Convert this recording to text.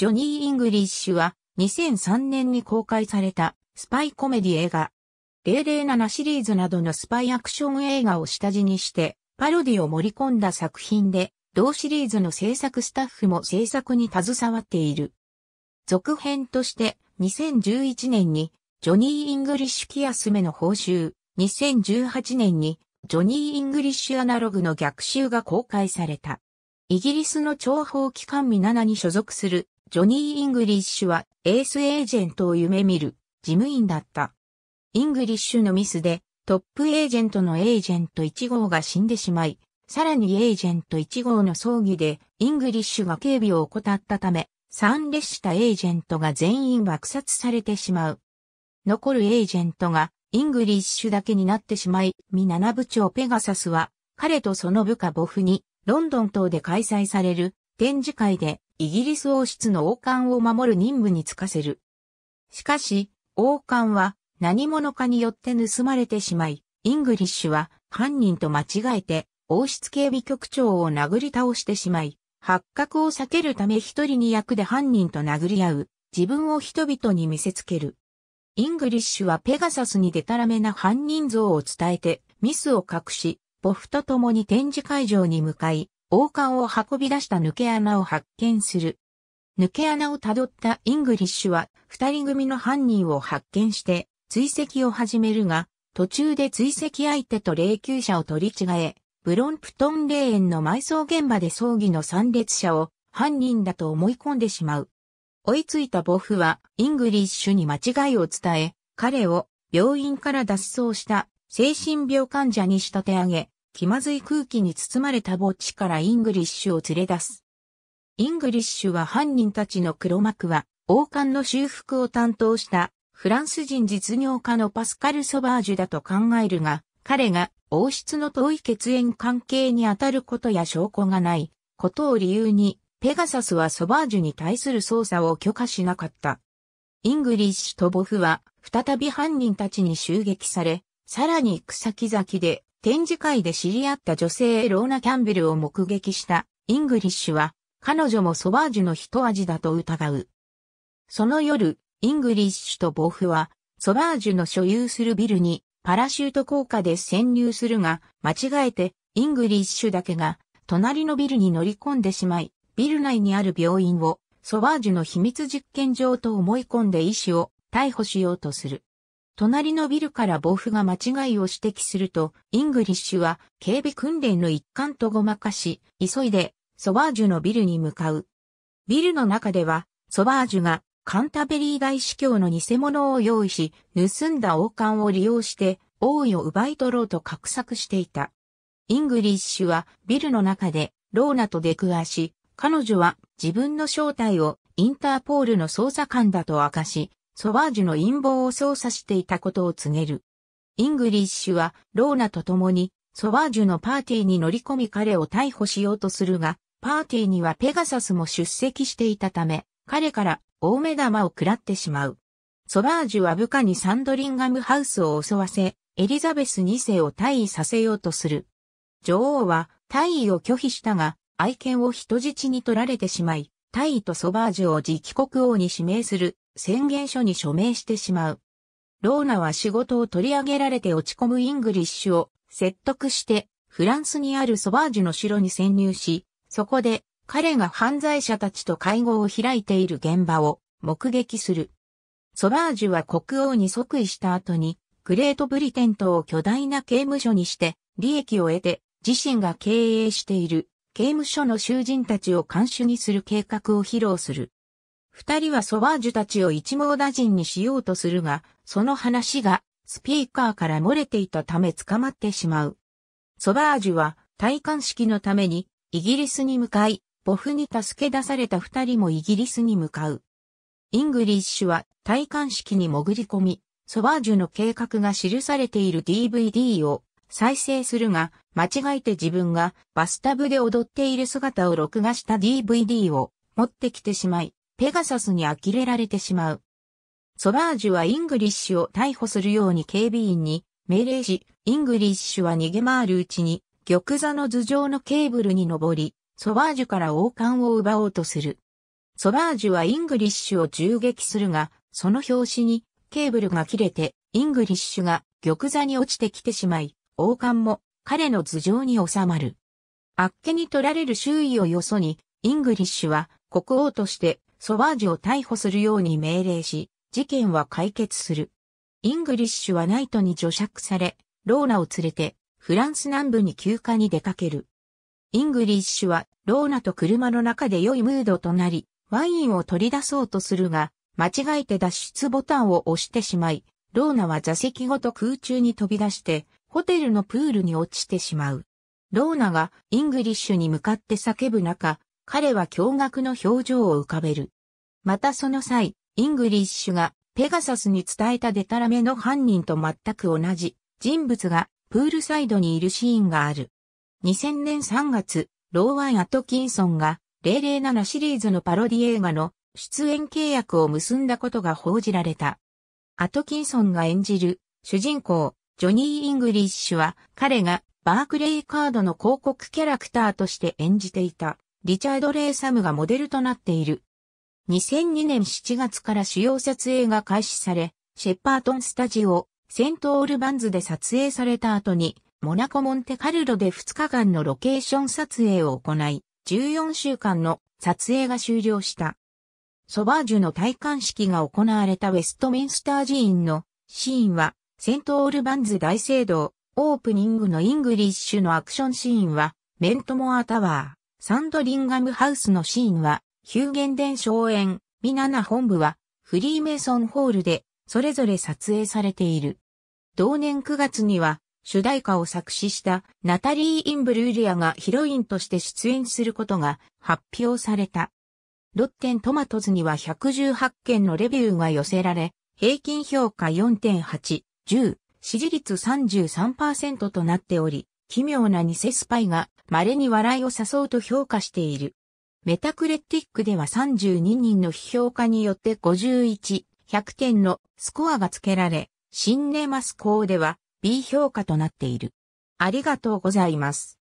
ジョニー・イングリッシュは2003年に公開されたスパイコメディ映画。007シリーズなどのスパイアクション映画を下地にしてパロディを盛り込んだ作品で、同シリーズの制作スタッフも制作に携わっている。続編として2011年にジョニー・イングリッシュ気休めの報酬、2018年にジョニー・イングリッシュアナログの逆襲が公開された。イギリスの諜報機関 MI7に所属するジョニー・イングリッシュはエースエージェントを夢見る事務員だった。イングリッシュのミスでトップエージェントのエージェント1号が死んでしまい、さらにエージェント1号の葬儀でイングリッシュが警備を怠ったため、参列したエージェントが全員爆殺されてしまう。残るエージェントがイングリッシュだけになってしまい、 MI7部長ペガサスは彼とその部下ボフにロンドン塔で開催される展示会でイギリス王室の王冠を守る任務に就かせる。しかし、王冠は何者かによって盗まれてしまい、イングリッシュは犯人と間違えて王室警備局長を殴り倒してしまい、発覚を避けるため一人二役で犯人と殴り合う、自分を人々に見せつける。イングリッシュはペガサスにデタラメな犯人像を伝えて、ミスを隠し、ボフと共に展示会場に向かい、王冠を運び出した抜け穴を発見する。抜け穴をたどったイングリッシュは、二人組の犯人を発見して、追跡を始めるが、途中で追跡相手と霊柩車を取り違え、ブロンプトン霊園の埋葬現場で葬儀の参列者を犯人だと思い込んでしまう。追いついたボフはイングリッシュに間違いを伝え、彼を病院から脱走した精神病患者に仕立て上げ、気まずい空気に包まれた墓地からイングリッシュを連れ出す。イングリッシュは犯人たちの黒幕は王冠の修復を担当したフランス人実業家のパスカル・ソバージュだと考えるが、彼が王室の遠い血縁関係にあたることや証拠がないことを理由に、ペガサスはソバージュに対する捜査を許可しなかった。イングリッシュとボフは再び犯人たちに襲撃され、さらに行く先々で展示会で知り合った女性ローナ・キャンベルを目撃したイングリッシュは彼女もソバージュの一味だと疑う。その夜、イングリッシュとボフは、ソバージュの所有するビルにパラシュート降下で潜入するが、間違えてイングリッシュだけが隣のビルに乗り込んでしまい、ビル内にある病院をソバージュの秘密実験場と思い込んで医師を逮捕しようとする。隣のビルからボフが間違いを指摘すると、イングリッシュは警備訓練の一環とごまかし、急いでソバージュのビルに向かう。ビルの中では、ソバージュがカンタベリー大司教の偽物を用意し、盗んだ王冠を利用して王位を奪い取ろうと画策していた。イングリッシュはビルの中でローナと出くわし、彼女は自分の正体をインターポールの捜査官だと明かし、ソバージュの陰謀を操作していたことを告げる。イングリッシュはローナと共にソバージュのパーティーに乗り込み彼を逮捕しようとするが、パーティーにはペガサスも出席していたため、彼から大目玉を食らってしまう。ソバージュは部下にサンドリンガムハウスを襲わせ、エリザベス2世を退位させようとする。女王は退位を拒否したが、愛犬を人質に取られてしまい、退位とソバージュを次期国王に指名する宣言書に署名してしまう。ローナは仕事を取り上げられて落ち込むイングリッシュを説得して、フランスにあるソバージュの城に潜入し、そこで彼が犯罪者たちと会合を開いている現場を目撃する。ソバージュは国王に即位した後に、グレートブリテン島を巨大な刑務所にして、利益を得て、自身が経営している刑務所の囚人たちを監守にする計画を披露する。二人はソバージュたちを一網打尽にしようとするが、その話がスピーカーから漏れていたため捕まってしまう。ソバージュは戴冠式のためにイギリスに向かい、ボフに助け出された二人もイギリスに向かう。イングリッシュは戴冠式に潜り込み、ソバージュの計画が記されている DVD を再生するが、間違えて自分がバスタブで踊っている姿を録画した DVD を持ってきてしまい、ペガサスに呆れられてしまう。ソバージュはイングリッシュを逮捕するように警備員に命令し、イングリッシュは逃げ回るうちに玉座の頭上のケーブルに登り、ソバージュから王冠を奪おうとする。ソバージュはイングリッシュを銃撃するが、その拍子にケーブルが切れて、イングリッシュが玉座に落ちてきてしまい、王冠も彼の頭上に収まる。あっけに取られる周囲をよそに、イングリッシュは国王としてソバージュを逮捕するように命令し、事件は解決する。イングリッシュはナイトに叙爵され、ローナを連れてフランス南部に休暇に出かける。イングリッシュはローナと車の中で良いムードとなり、ワインを取り出そうとするが、間違えて脱出ボタンを押してしまい、ローナは座席ごと空中に飛び出して、ホテルのプールに落ちてしまう。ローナがイングリッシュに向かって叫ぶ中、彼は驚愕の表情を浮かべる。またその際、イングリッシュがペガサスに伝えたデタラメの犯人と全く同じ人物がプールサイドにいるシーンがある。2000年3月、ローワン・アトキンソンが007シリーズのパロディ映画の出演契約を結んだことが報じられた。アトキンソンが演じる主人公、ジョニー・イングリッシュは彼がバークレイカードの広告キャラクターとして演じていたリチャード・レイサムがモデルとなっている。2002年7月から主要撮影が開始され、シェッパートンスタジオ、セントオールバンズで撮影された後に、モナコ・モンテカルロで2日間のロケーション撮影を行い、14週間の撮影が終了した。ソバージュの戴冠式が行われたウェストミンスター寺院のシーンは、セントオールバンズ大聖堂、オープニングのイングリッシュのアクションシーンは、メントモアタワー、サンドリンガムハウスのシーンは、ヒューゲンデン荘園、 MI7本部は、フリーメイソンホールで、それぞれ撮影されている。同年9月には、主題歌を作詞したナタリー・インブルーリアがヒロインとして出演することが発表された。ロッテントマトズには118件のレビューが寄せられ、平均評価4.8、10、支持率33%となっており、奇妙な偽スパイが稀に笑いを誘うと評価している。メタクレティックでは32人の批評家によって51、100点のスコアが付けられ、シンネマスコーでは B 評価となっている。ありがとうございます。